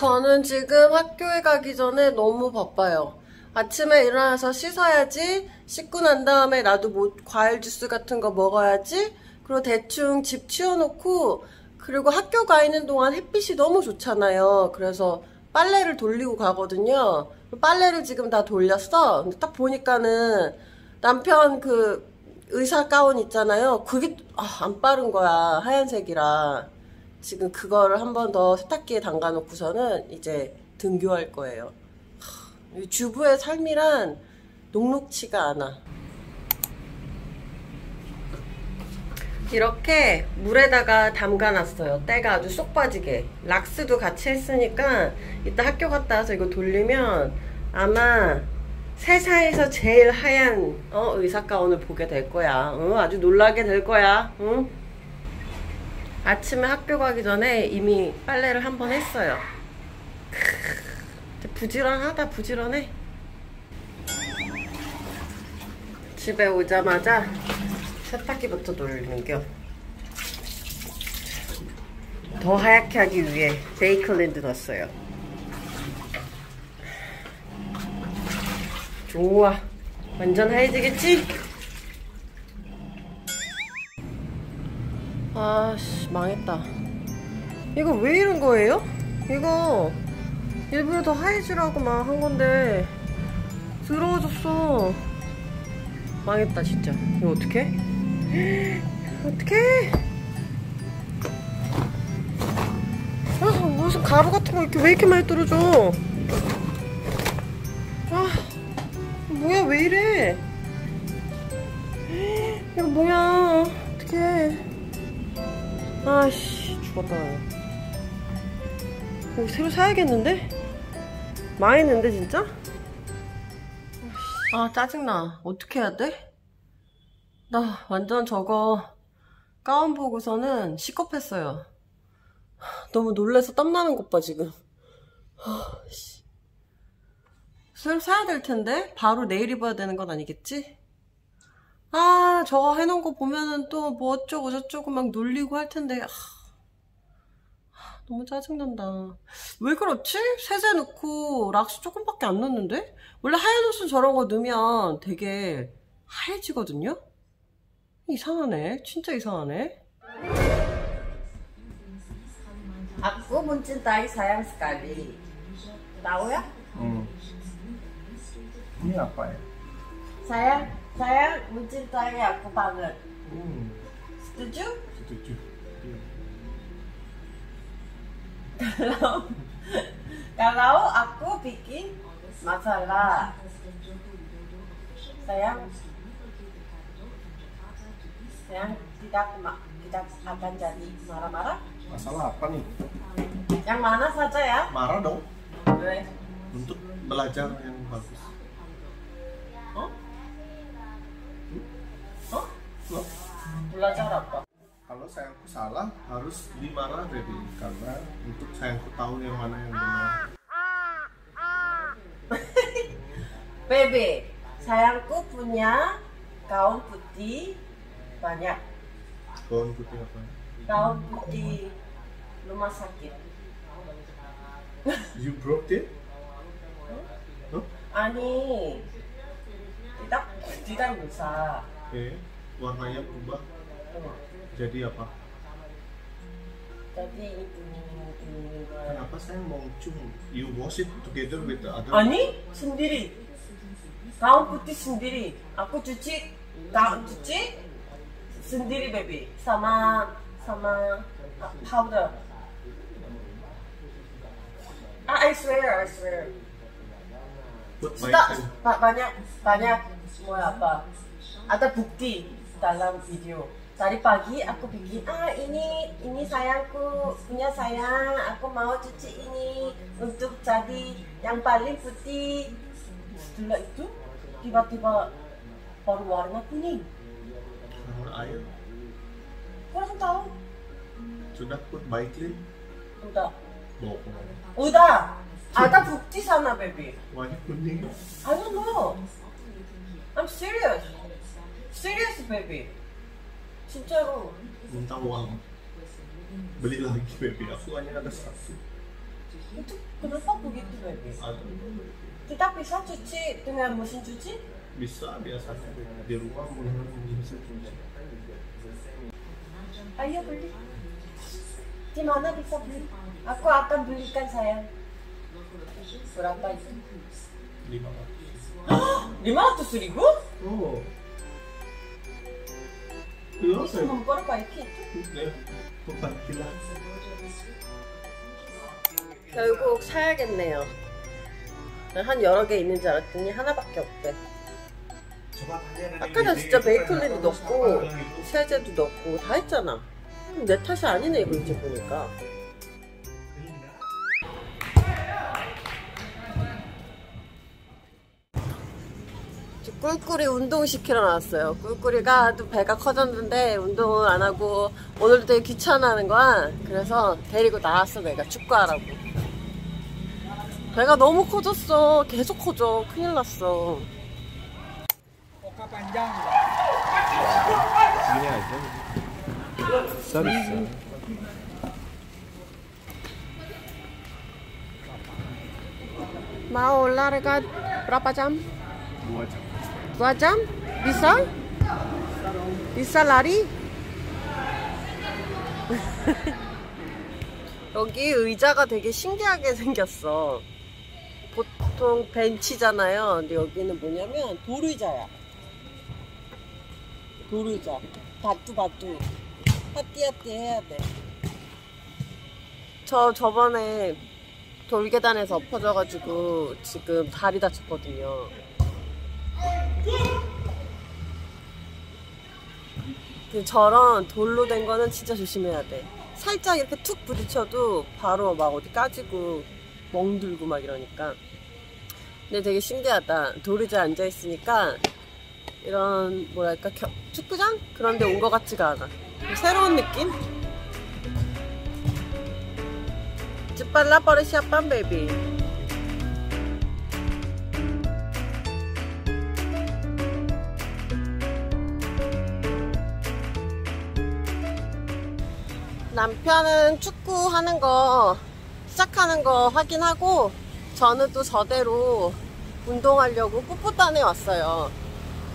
저는 지금 학교에 가기 전에 너무 바빠요. 아침에 일어나서 씻어야지. 씻고 난 다음에 나도 뭐 과일 주스 같은 거 먹어야지. 그리고 대충 집 치워놓고 그리고 학교 가 있는 동안 햇빛이 너무 좋잖아요. 그래서 빨래를 돌리고 가거든요. 빨래를 지금 다 돌렸어. 근데 딱 보니까는 남편 그 의사 가운 있잖아요. 그게 아, 안 빠른 거야. 하얀색이라. 지금 그거를 한 번 더 세탁기에 담가 놓고서는 이제 등교할 거예요. 하, 주부의 삶이란 녹록치가 않아. 이렇게 물에다가 담가놨어요. 때가 아주 쏙 빠지게. 락스도 같이 했으니까 이따 학교 갔다 와서 이거 돌리면 아마 세상에서 제일 하얀 어, 의사 가운을 보게 될 거야. 어, 아주 놀라게 될 거야. 응? 아침에 학교 가기 전에 이미 빨래를 한 번 했어요. 부지런하다 부지런해. 집에 오자마자 세탁기부터 돌리는겨. 더 하얗게 하기 위해 베이클랜드 넣었어요. 좋아. 완전 하얘지겠지? 아씨 망했다 이거 왜 이런 거예요? 이거 일부러 더 하얘지라고 막 한 건데 더러워졌어. 망했다 진짜. 이거 어떡해? 어떡해? 아 무슨 가루 같은 거 이렇게 왜 이렇게 많이 떨어져? 아 뭐야 왜 이래? 이거 뭐야? 어떡해? 아씨 죽었다. 이거 새로 사야겠는데? 망했는데 진짜? 아 짜증나 어떻게 해야 돼? 나 완전 저거 가운 보고서는 시겁했어요 너무 놀래서 땀나는 것 봐 지금 새로 사야 될 텐데 바로 내일 입어야 되는 건 아니겠지? 아, 저거 해놓은 거 보면은 또 뭐 어쩌고 저쩌고 막 놀리고 할 텐데, 아, 너무 짜증난다. 왜 그렇지? 세제 넣고 락스 조금밖에 안 넣는데? 원래 하얀 옷은 저런 거 넣으면 되게 하얘지거든요? 이상하네. 진짜 이상하네. Aku mencintai sayang sekali. Tahu ya? Hmm. Ini apa ya? Sayang Saya mencintai aku banget. Hmm. Setuju? Setuju. Kalau kalau aku bikin masalah, saya saya tidak tidak akan jadi marah-marah. Masalah apa nih? Yang mana saja ya? Marah dong. Boleh. Untuk belajar yang bagus. belajar apa? Sayangku salah harus dimarah jadi karena untuk sayangku tahu yang mana yang benar. Bebe, sayangku punya gaun putih banyak. Gaun putih apa? Gaun putih rumah sakit. You broke it? Huh? Ani, tidak tidak bisa. Oke, okay. warnanya berubah jadi apa? Itu Kenapa saya mau cung? You wash it together with the other? Ani sendiri. Gaun putih sendiri. Aku cuci gaun cuci sendiri baby. Sama sama powder. Ah, I swear, I swear. Sudah banyak banyak semua apa? Ada bukti dalam video tadi pagi aku bikin ah ini ini sayangku punya sayang aku mau cuci ini untuk jadi yang paling putih. Setelah itu tiba-tiba baru warna kuning. Nomor air. Kurang tahu? Sudah put baiklin udah. Bohong. udah. Ada bukti sana baby Warna kuning. I don't know. I'm serious. Serious baby 진짜로 Minta uang. Beli lagi baby. Aku hanya ada satu. itu kenapa begitu baby Ada. kita bisa cuci dengan mesin cuci Bisa biasanya di rumah mungkin bisa cuci. ayo beli di mana bisa beli aku akan belikan sayang berapa itu Lima ratus. lima ratus ribu Oh. Bisa memperbaiki itu 네, bukan gila. 결국 사야겠네요. 한 여러 개 있는 줄 알았더니 하나밖에 없대. 아까 나 진짜 베이클린도 넣고 세제도 넣고 다 했잖아. 내 탓이 아니네 이거 이제 보니까 꿀꿀이 운동시키러 나왔어요. 꿀꿀이가 하도 배가 커졌는데 운동을 안 하고 오늘도 되게 귀찮아하는 거야. 그래서 데리고 나왔어 내가 축구하라고. 배가 너무 커졌어. 계속 커져. 큰일 났어. jam? Dua jam. dua jam? bisa? bisa lari? 여기 의자가 되게 신기하게 생겼어 보통 벤치잖아요 근데 여기는 뭐냐면 돌의자야 돌의자 바뚜바뚜 하띠하띠 해야 돼 저 저번에 돌계단에서 엎어져가지고 지금 다리 다쳤거든요 저런 돌로 된 거는 진짜 조심해야 돼. 살짝 이렇게 툭 부딪혀도 바로 막 어디 까지고 멍들고 막 이러니까. 근데 되게 신기하다. 돌의자에 앉아 있으니까 이런 뭐랄까 겨- 축구장? 그런 데 온 것 같지가 않아. 새로운 느낌? 찌빨라 버릇이야 빰 베이비. 남편은 축구 하는 거 시작하는 거 확인하고 저는 또 저대로 운동하려고 풋풋단에 왔어요.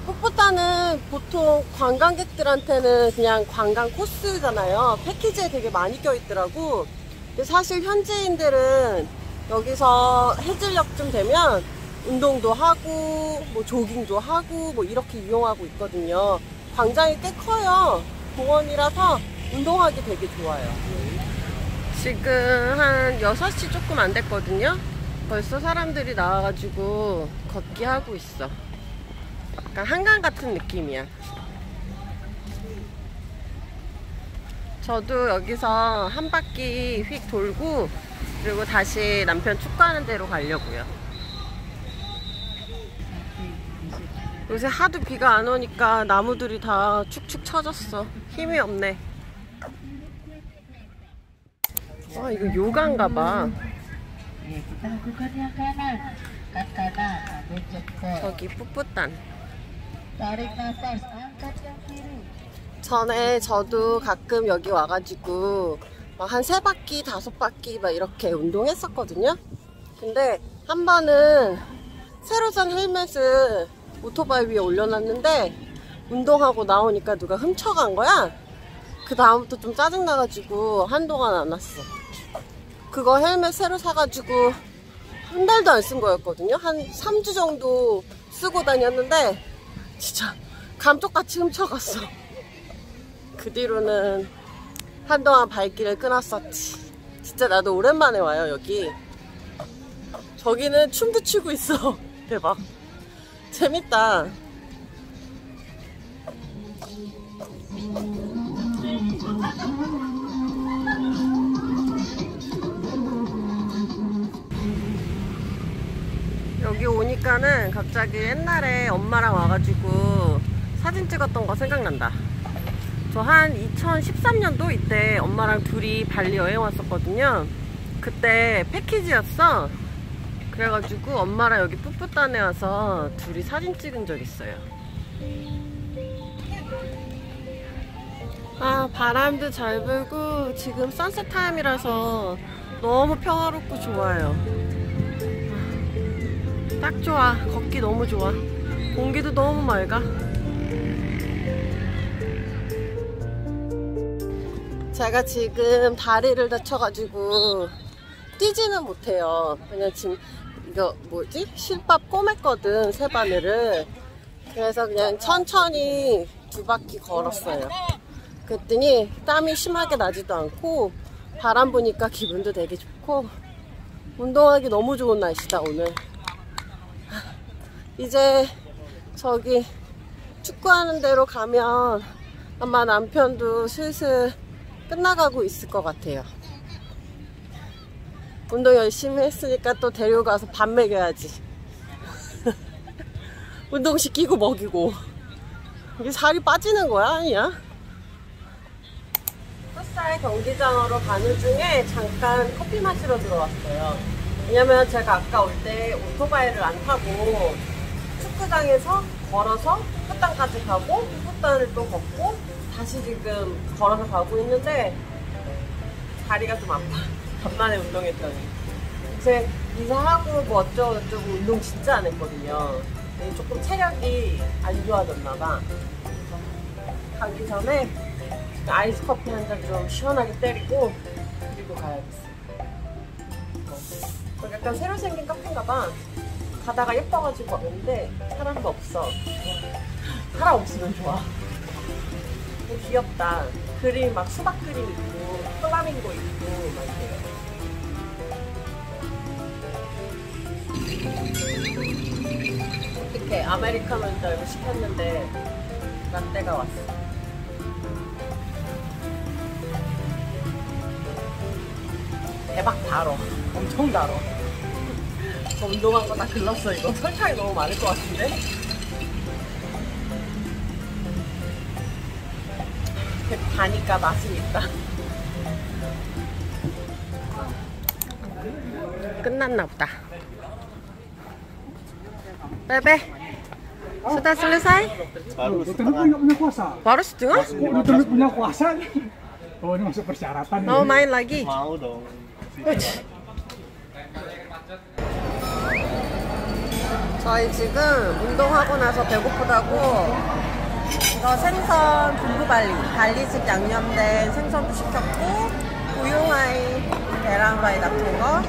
풋풋단은 보통 관광객들한테는 그냥 관광 코스잖아요. 패키지에 되게 많이 껴있더라고. 근데 사실 현지인들은 여기서 해질녘쯤 되면 운동도 하고 뭐 조깅도 하고 뭐 이렇게 이용하고 있거든요. 광장이 꽤 커요. 공원이라서 운동하기 되게 좋아요. 지금 한 6시 조금 안 됐거든요. 벌써 사람들이 나와가지고 걷기 하고 있어. 약간 한강 같은 느낌이야. 저도 여기서 한 바퀴 휙 돌고 그리고 다시 남편 축구하는 데로 가려고요. 요새 하도 비가 안 오니까 나무들이 다 축축 처졌어. 힘이 없네. 아, 이거 요가인가 봐. 저기 kiri. 전에 저도 가끔 여기 와가지고 막한 세 바퀴, 다섯 바퀴 막 이렇게 운동했었거든요. 근데 한 번은 새로 산 헬멧을 오토바이 위에 올려놨는데 운동하고 나오니까 누가 훔쳐간 거야. 그 다음부터 좀 짜증나가지고 한동안 안 왔어. 그거 헬멧 새로 사가지고 한 달도 안 쓴 거였거든요. 한 3주 정도 쓰고 다녔는데 진짜 감쪽같이 훔쳐갔어. 그 뒤로는 한동안 발길을 끊었었지. 진짜 나도 오랜만에 와요, 여기. 저기는 춤도 추고 있어. 대박. 재밌다. 여기 오니까는 갑자기 옛날에 엄마랑 와가지고 사진 찍었던 거 생각난다. 저 한 2013년도 이때 엄마랑 둘이 발리 여행 왔었거든요. 그때 패키지였어. 그래가지고 엄마랑 여기 뿌뿌단에 와서 둘이 사진 찍은 적 있어요. 아, 바람도 잘 불고 지금 선셋 타임이라서 너무 평화롭고 좋아요. 아, 딱 좋아. 걷기 너무 좋아. 공기도 너무 맑아. 제가 지금 다리를 다쳐가지고 뛰지는 못해요. 그냥 지금 이거 뭐지? 실밥 꼬맸거든, 세 바늘을. 그래서 그냥 천천히 두 바퀴 걸었어요. 그랬더니 땀이 심하게 나지도 않고 바람 부니까 기분도 되게 좋고 운동하기 너무 좋은 날씨다 오늘 이제 저기 축구하는 데로 가면 아마 남편도 슬슬 끝나가고 있을 것 같아요 운동 열심히 했으니까 또 데려가서 밥 먹여야지 운동 시키고 먹이고 이게 살이 빠지는 거야 아니야? 풋살 경기장으로 가는 중에 잠깐 커피 마시러 들어왔어요. 왜냐면 제가 아까 올 때 오토바이를 안 타고 축구장에서 걸어서 풋단까지 가고 풋단을 또 걷고 다시 지금 걸어서 가고 있는데 다리가 좀 아파. 간만에 운동했더니. 이제 이사하고 뭐 어쩌고 저쩌고 운동 진짜 안 했거든요. 조금 체력이 안 좋아졌나봐. 가기 전에 아이스 커피 한 잔 좀 시원하게 때리고 그리고 가야겠어. 어. 약간 새로 생긴 카페인가 봐. 가다가 예뻐가지고 왔는데 사람도 없어. 사람 없으면 좋아. 귀엽다. 그림 막 수박 그림 있고 플라밍고 있고 막 이래요. 어떻게 아메리카노인 줄 알고 시켰는데 라떼가 왔어. 대박 달어. 엄청 달어. 저 운동한 거 다 글렀어, 이거. 설탕이 너무 많을 것 같은데? 이렇게 다니까 맛은 있다. 끝났나 보다. 베베, sudah selesai? baru. Baru setengah? Oh, punya kuasa nih. Oh, ini masuk persyaratan nih. Mau main lagi? mau dong 저희 지금 운동하고 나서 배고프다고 이거 생선 분부발리 발리식 양념된 생선도 시켰고 우유와인 계란 후라이 같은 거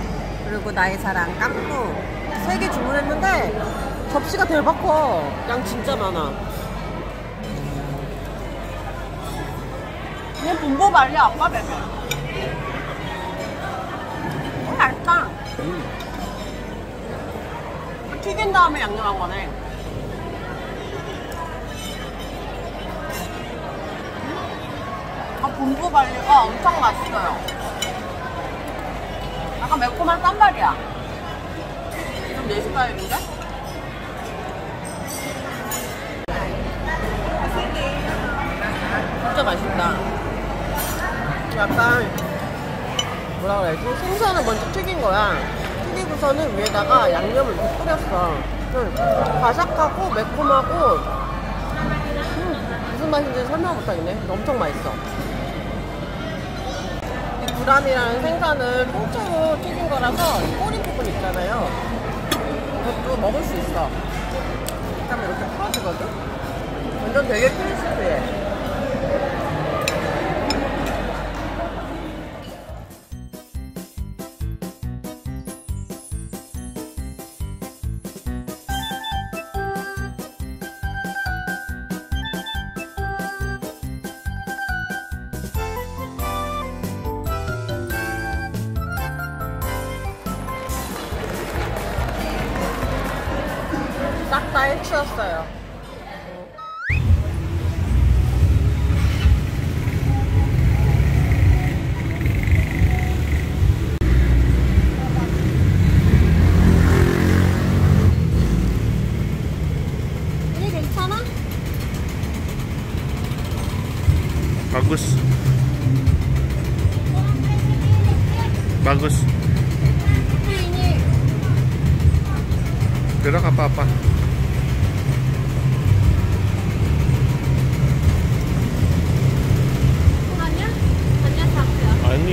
그리고 나이사랑 깐부 세개 주문했는데 접시가 대박 커양 진짜 많아. 그냥 분부발리 아빠 배배. 음, 맛있다 튀긴 다음에 양념한 거네. 아, 분부 발리가 엄청 맛있어요. 약간 매콤한 쌈발이야. 좀내 스타일인데? 진짜 맛있다. 약간 뭐라 그래야지? 생선을 먼저 튀긴 거야. 튀기고서는 위에다가 양념을 이렇게 뿌렸어. 응. 바삭하고 매콤하고 음, 무슨 맛인지 설명 못하겠네. 엄청 맛있어. 이 구람이라는 생선을 통째로 튀긴 거라서 이 꼬리 부분 있잖아요. 그것도 먹을 수 있어. 그다음에 이렇게 풀어지거든. 완전 되게 크리스피해.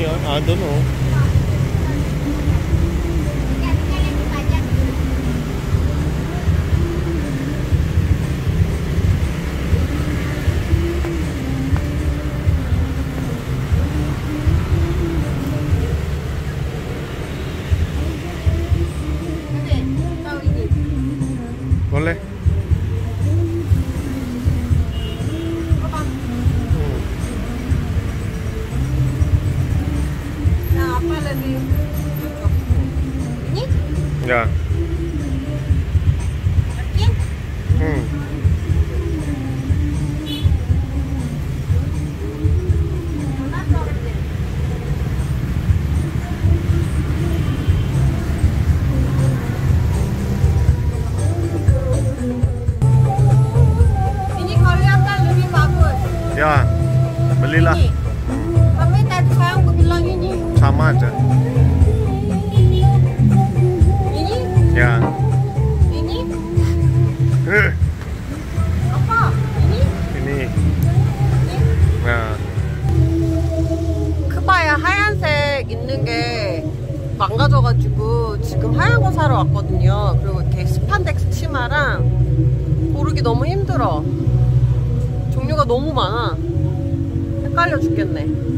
Uh, yun. I don't know. Oh. Нет? Да. Как нить? Mm. Aja. Ini? Ya. Ini? Eh, Apa? Ini? Ini. Ini? Nah. 크바야 하얀색 있는 게 망가져가지고 지금 하얀 거 사러 왔거든요. 그리고 이렇게 스판덱스 치마랑 고르기 너무 힘들어. 종류가 너무 많아. 헷갈려 죽겠네.